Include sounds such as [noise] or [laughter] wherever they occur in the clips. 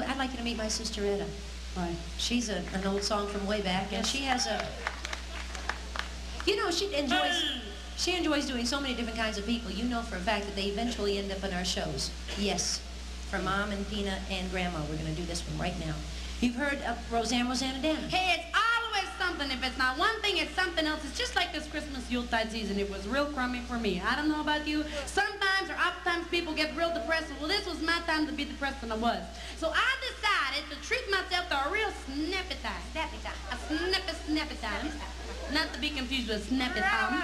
I'd like you to meet my sister Edda. Why? She's a, an old song from way back, and she has a. You know, she enjoys. [clears throat] She enjoys doing so many different kinds of people. You know for a fact that they eventually end up in our shows. Yes, for Mom and Pina and Grandma. We're going to do this one right now. You've heard of Roseanne Rosanna Hey, it's always something. If it's not one thing, it's something else. It's just like this Christmas Yuletide season. It was real crummy for me. I don't know about you. Sometimes or oftentimes people get real depressed. Well, this was my time to be depressed and I was. So I decided to treat myself to a real snappy time. Snappy time. A snappy, snappy time. Not to be confused with snappy time.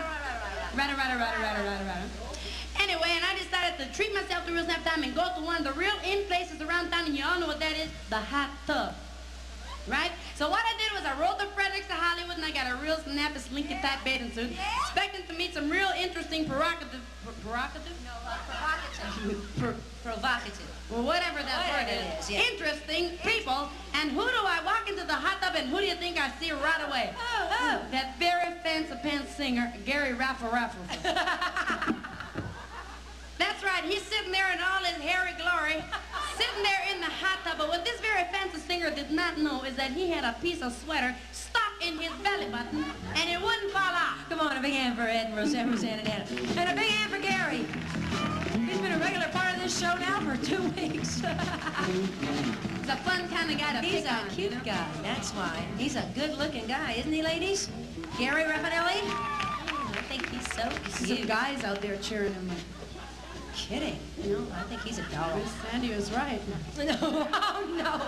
Right, right, right, right, right, right, right. Anyway, and I decided to treat myself to real snap time and go to one of the real in places around town, and you all know what that is, the hot tub. Right? So what I did was I rode the Fredericks to Hollywood, and I got a real snappy, slinky type bathing suit, expecting to meet some real interesting provocative, provocative? No, uh, provocative. Pro provocative. Well, whatever that Whatever word is. is, yeah. Interesting people. And who do I walk into the hot tub, and who do you think I see right away? Oh, oh. That very fancy pants singer, Gary Raffle Raffle. [laughs] That's right, he's sitting there in all his hairy glory, [laughs] sitting there in the hot tub. But what this very fancy singer did not know is that he had a piece of sweater stuck in his belly button, and it wouldn't fall off. Come on, a big hand for Ed and Roseanne, Roseanne and Anna. And a big hand for Gary. He's been a regular part of this show now for two [laughs] weeks. He's a fun kind of guy to He's a on, you cute know? guy, that's why. He's a good-looking guy, isn't he, ladies? Gary Raffanelli? Mm, I think he's so Some cute. guys out there cheering him. Kidding. You know, I think he's a doll. Sandy was right. [laughs] No, oh no.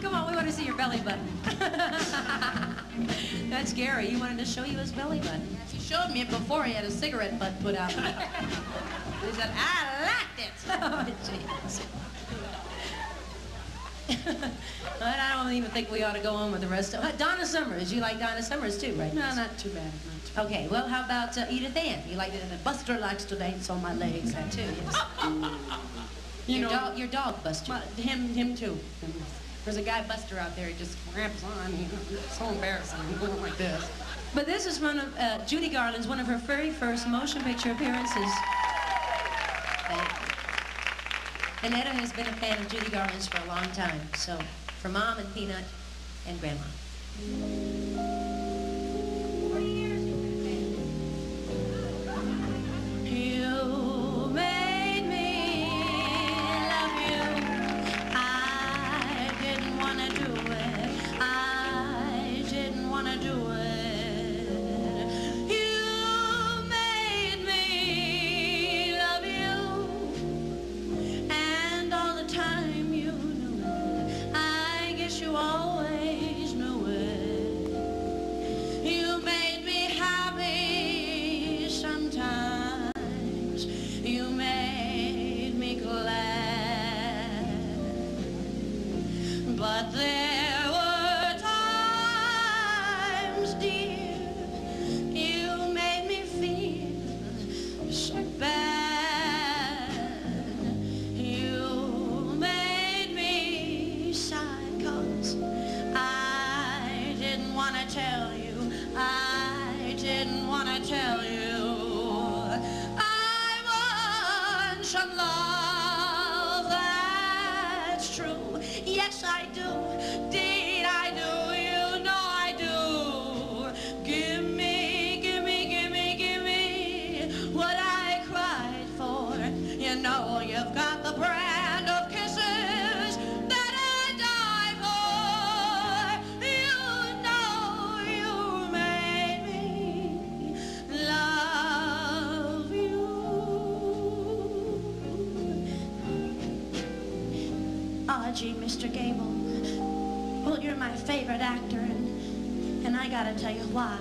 Come on, we want to see your belly button. [laughs] That's Gary. He wanted to show you his belly button. He showed me it before he had a cigarette butt put out. [laughs] he said, I liked it. Oh, jeez. But I don't even think we ought to go on with the rest of it. Donna Summers. You like Donna Summers too, right? No, not too bad. Not too bad. Okay, well, how about uh, Edith Ann? You like it? Buster likes to dance on my legs. That too, yes. [laughs] You your, know, dog, your dog, Buster. well, him, him too. There's a guy Buster out there. He just grabs on. You know, it's so embarrassing. I'm going like this. But this is one of uh, Judy Garland's one of her very first motion picture appearances. And Edda has been a fan of Judy Garland's for a long time. So, for Mom and Peanut and Grandma. True. Yes, I do. Did I do? Actor, and, and I gotta tell you why.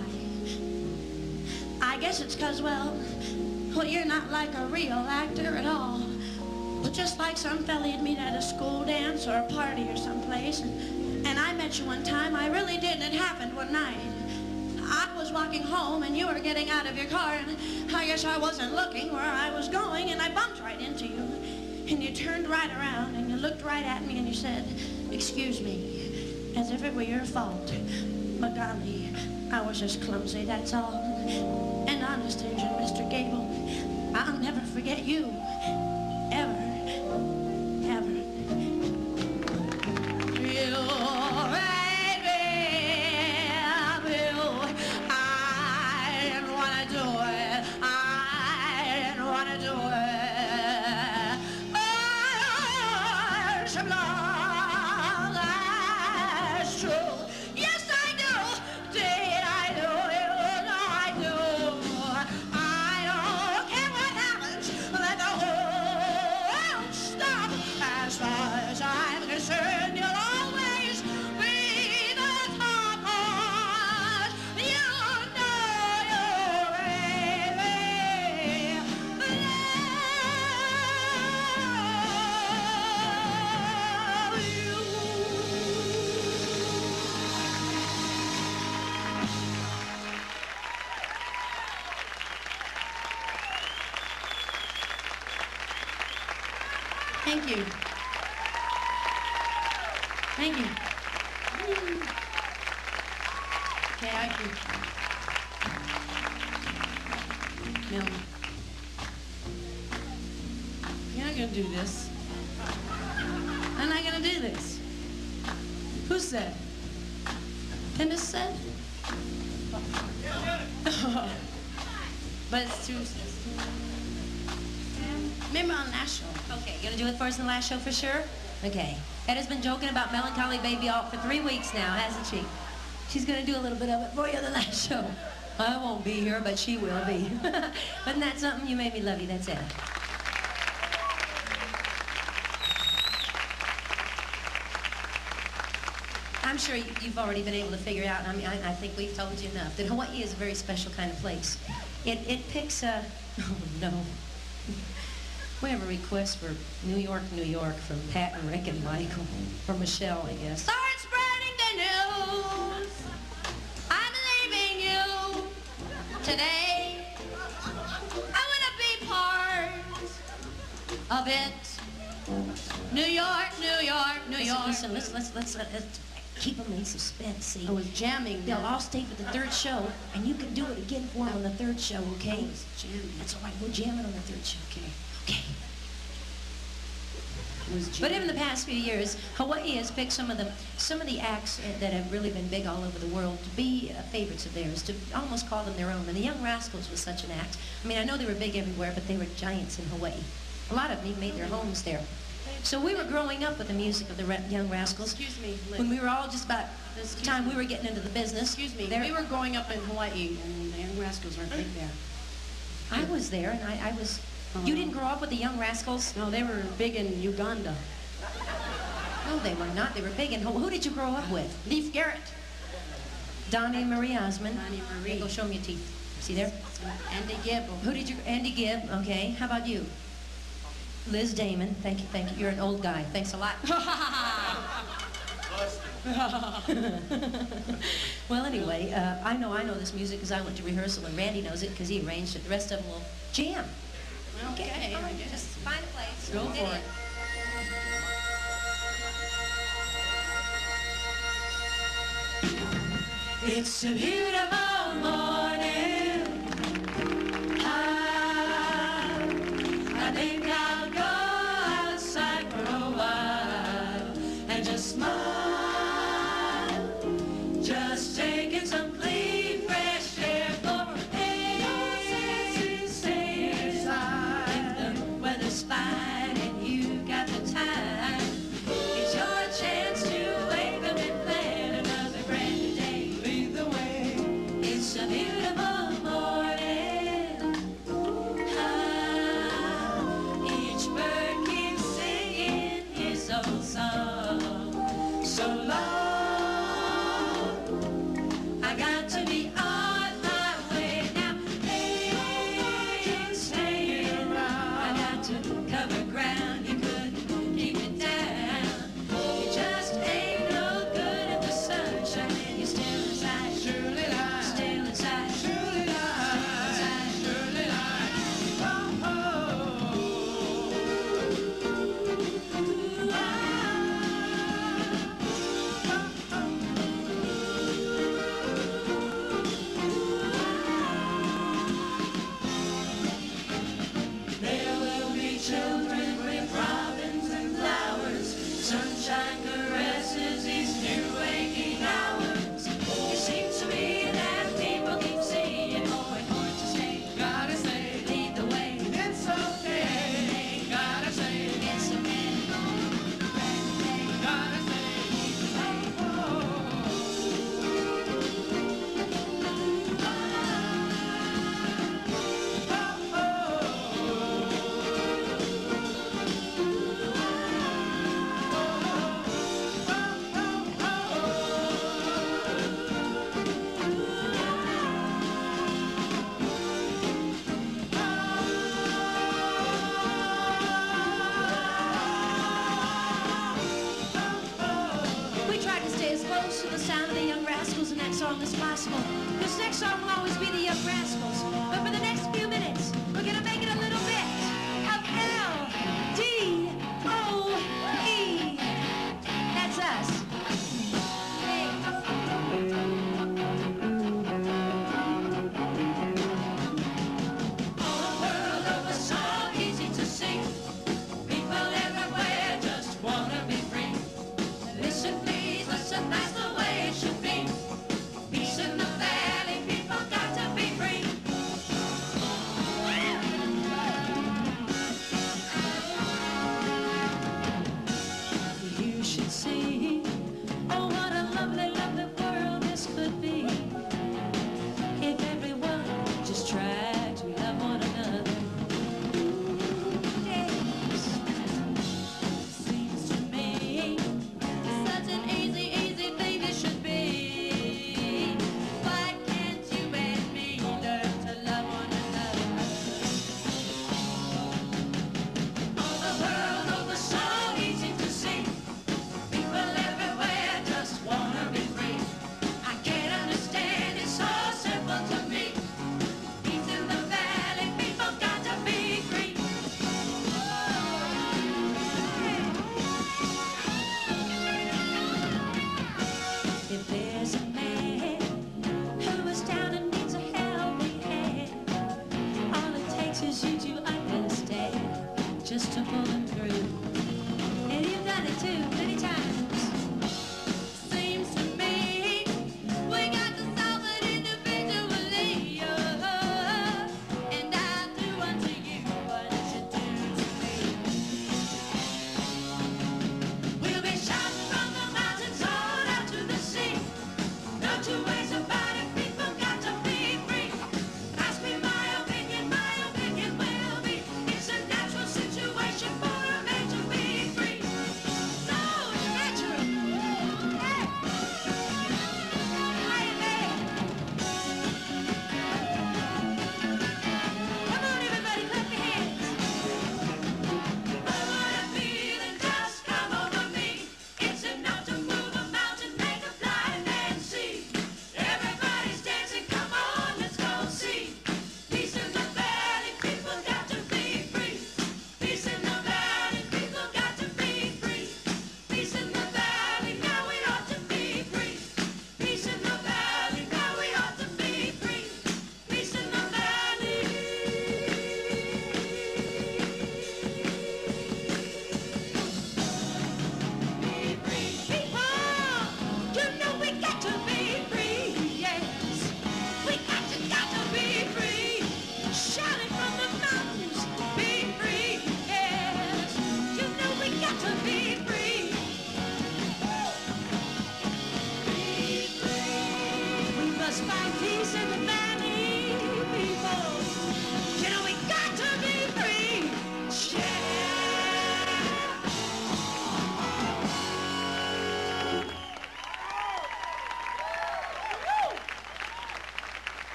I guess it's 'cause well, well, you're not like a real actor at all. But just like some fella you'd meet at a school dance or a party or someplace. And, and I met you one time. I really did, and it happened one night. I was walking home, and you were getting out of your car, and I guess I wasn't looking where I was going, and I bumped right into you. And you turned right around, and you looked right at me, and you said, excuse me, as if it were your fault. But golly, I was just clumsy, eh, that's all. And honest, Agent Mr. Gable, I'll never forget you. Thank Thank you. Okay, I can. Milton. You're not gonna do this. I'm not gonna do this. Who said? Dennis said? but it's true. Remember on last show? Okay, you're gonna do it in the last show for sure? Okay. Edda's been joking about Melancholy Baby all for three weeks now, hasn't she? She's gonna do a little bit of it for you the [laughs] last show. I won't be here, but she will be. [laughs] Wasn't that something? You made me love you, that's it. I'm sure you, have already been able to figure out, I mean, I, I, think we've told you enough, that Hawaii is a very special kind of place. It, it picks a, [laughs] oh no. We have a request for New York, New York from Pat and Rick and Michael. For Michelle, I guess. Start spreading the news. I'm leaving you today. I want to be part of it. New York, New York, New York. Listen, listen, let's, let's, let's, let's keep them in suspense, see? I was jamming. They'll all stay for the third show, and you can do it again for them on the third show, okay? I was jamming. That's all right. We'll jam it on the third show. Okay. Okay. But in the past few years, Hawaii has picked some of the some of the acts that have really been big all over the world to be uh, favorites of theirs, to almost call them their own. And the Young Rascals was such an act. I mean, I know they were big everywhere, but they were giants in Hawaii. A lot of them even made their homes there. So we were growing up with the music of the Young Rascals. Excuse me, Liz. When we were all just about the time me. we were getting into the business. Excuse me. We were growing up in Hawaii, and the Young Rascals weren't big there. I was there, and I, I was you didn't grow up with the Young Rascals? No, they were big in Uganda. No, they were not. They were big in... Who, who did you grow up with? Leif Garrett. Donnie and Marie Osmond. Donnie Marie. go show me your teeth. See there? Andy Gibb. Who did you... Andy Gibb. Okay. How about you? Liz Damon. Thank you, thank you. You're an old guy. Thanks a lot. [laughs] [laughs] well, anyway, uh, I know I know this music because I went to rehearsal and Randy knows it because he arranged it. The rest of them will jam. Okay, okay. Just find a place. Go for it. It's a beautiful morning.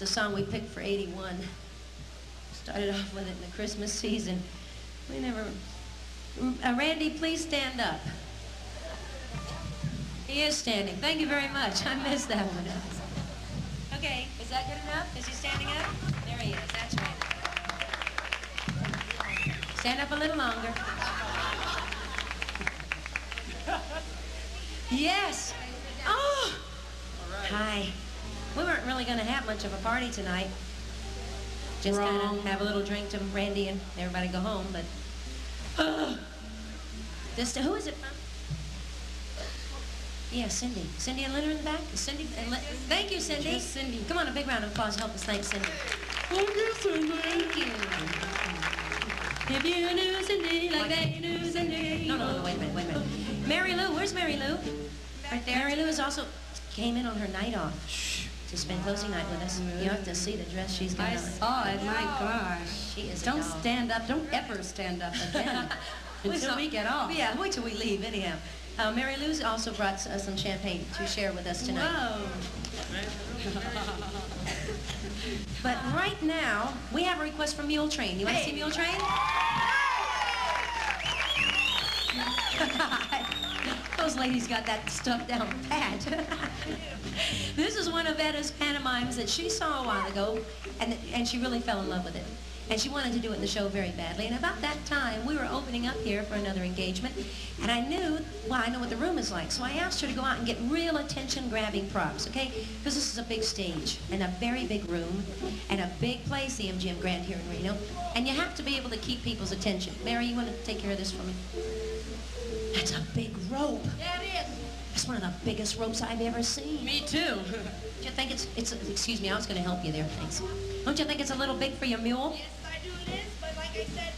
That's a song we picked for 81. Started off with it in the Christmas season. We never... Uh, Randy, please stand up. He is standing. Thank you very much. I missed that one. Okay, is that good enough? Is he standing up? There he is. That's right. Stand up a little longer. Yes. Oh! Hi. We weren't really going to have much of a party tonight. Just kind of have a little drink to Randy and everybody go home, but... [sighs] this, who is it from? Yeah, Cindy. Cindy and Leonard in the back? Cindy, and Le- thank you, Cindy. Just Cindy. Come on, a big round of applause. Help us thank Cindy. Oh, thank you, Cindy. Thank you. If you knew Cindy like they knew Cindy. No, no, no, wait a minute, wait a minute. Mary Lou, where's Mary Lou? Right there. Mary Lou is also came in on her night off to spend closing night with us. You have to see the dress she's got I on. saw it. My gosh. She is Don't stand up. Don't ever stand up again [laughs] until we get off. Yeah, wait till we leave, anyhow. Uh, Mary Lou's also brought us some champagne to share with us tonight. Whoa. [laughs] But right now, we have a request from Mule Train. You want to see Mule Train? [laughs] Those ladies got that stuff down pat. [laughs] this is one of Edda's pantomimes that she saw a while ago, and, and she really fell in love with it. And she wanted to do it in the show very badly. And about that time, we were opening up here for another engagement, and I knew, well, I know what the room is like, so I asked her to go out and get real attention-grabbing props, okay? Because this is a big stage, and a very big room, and a big place, the MGM Grand here in Reno, and you have to be able to keep people's attention. Mary, you want to take care of this for me? That's a big rope. Yeah. It's one of the biggest ropes I've ever seen. Me too. Do you think it's, it's, excuse me, I was going to help you there, thanks. Don't you think it's a little big for your mule? Yes, I do it is, but like I said,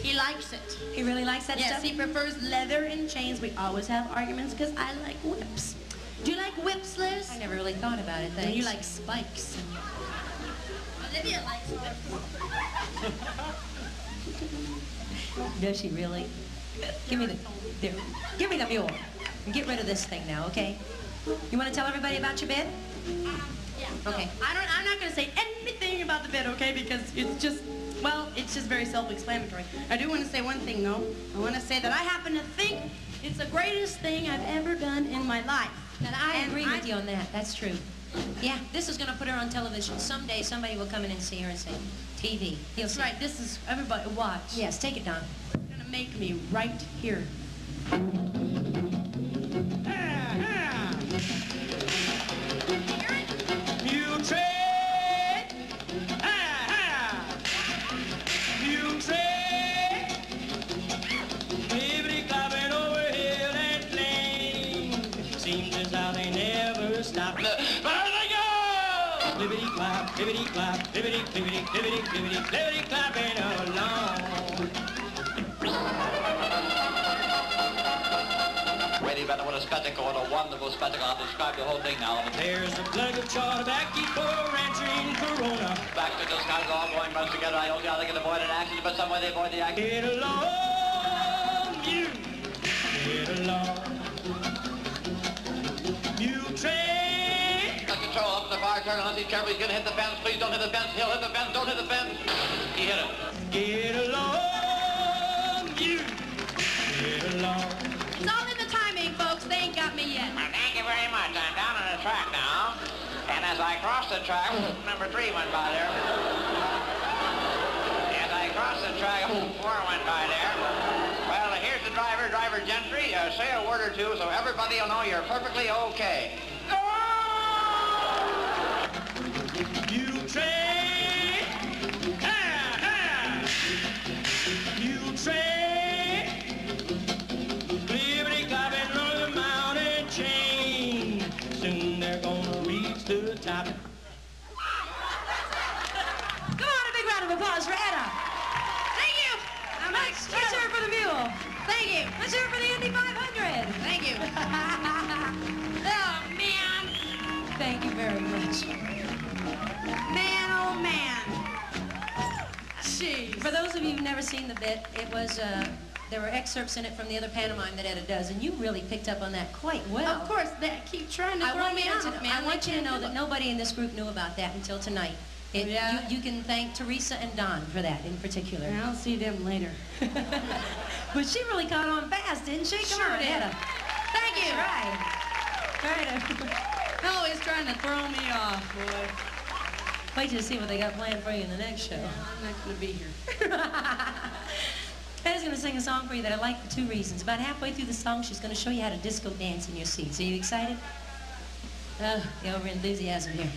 he likes it. He really likes that Yes, stuff? he prefers leather and chains. We always have arguments because I like whips. Do you like whips, Liz? I never really thought about it, And thanks. you like spikes. Olivia likes whips. [laughs] Does she really? Give me the, there, give me the mule. And get rid of this thing now, okay? You want to tell everybody about your bed? Yeah. Okay. I don't. I'm not going to say anything about the bed, okay? Because it's just, well, it's just very self-explanatory. I do want to say one thing, though. I want to say that I happen to think it's the greatest thing I've ever done in my life. And I And agree with I- you on that. That's true. Yeah, this is going to put her on television. Someday somebody will come in and see her and say, TV. He'll That's see. right. This is everybody. Watch. Yes, take it, Don. It's gonna make me right here. Bibbidi, bibbidi, bibbidi, bibbidi, bibbidi clapping along. Really better what a spectacle, what a wonderful spectacle. I'll describe the whole thing now. There's a plug of Chardonnay for a rancher Corona. Back to the skies all going much together. I don't think they can avoid an accident, but some way they avoid the accident. Get along, control up the fire truck. Unless he's careful, he's gonna hit the fence. Please don't hit the fence. He'll hit the fence. Don't hit the fence. He hit it. Get along, you. Get along. It's all in the timing, folks. They ain't got me yet. Well, thank you very much. I'm down on the track now. And as I crossed the track, [laughs] number three went by there. As I crossed the track, [laughs] four went by there. Well, here's the driver, driver Gentry. Uh, say a word or two so everybody will know you're perfectly okay. Top. Come on, a big round of applause for Edda. Thank you. I'm Let's, let's hear it for the mule. Thank you. Let's hear it for the Indy 500. Thank you. [laughs] oh man, Thank you very much. man, oh man. Jeez. For those of you who've never seen the bit, it was, uh, there were excerpts in it from the other pantomime that Edda does, and you really picked up on that quite well. Of course, that keep trying to I throw want, me to, man. I want you to know that nobody in this group knew about that until tonight. It, Yeah? you, you can thank Teresa and Don for that in particular. I'll see them later. [laughs] but she really caught on fast, didn't she? Come Sure on, did. Edda. Thank you. Right. Right. [laughs] Always trying to throw me off, boy. Wait you see what they got planned for you in the next show. I'm not gonna be here. [laughs] Edda's going to sing a song for you that I like for two reasons. About halfway through the song, she's going to show you how to disco dance in your seats. Are you excited? Oh, the over enthusiasm here.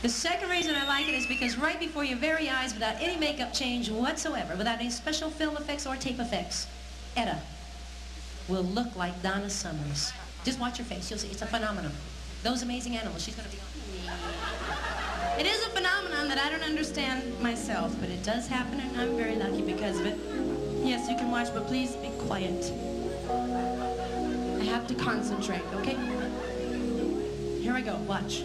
The second reason I like it is because right before your very eyes, without any makeup change whatsoever, without any special film effects or tape effects, Edda will look like Donna Summers. Just watch her face. You'll see. It's a phenomenon. Those amazing animals. She's going to be on. It is a phenomenon that I don't understand myself, but it does happen, and I'm very lucky because of it. Yes, you can watch, but please be quiet. I have to concentrate, okay? Here I go. Watch.